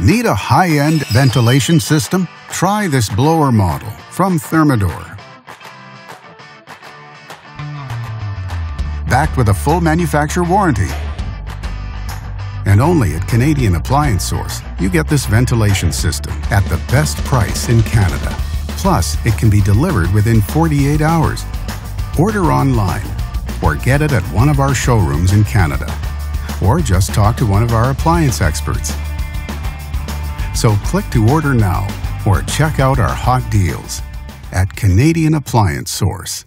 Need a high-end ventilation system? Try this blower model from Thermador. Backed with a full manufacturer warranty. And only at Canadian Appliance Source, you get this ventilation system at the best price in Canada. Plus, it can be delivered within 48 hours. Order online or get it at one of our showrooms in Canada. Or just talk to one of our appliance experts. So click to order now or check out our hot deals at Canadian Appliance Source.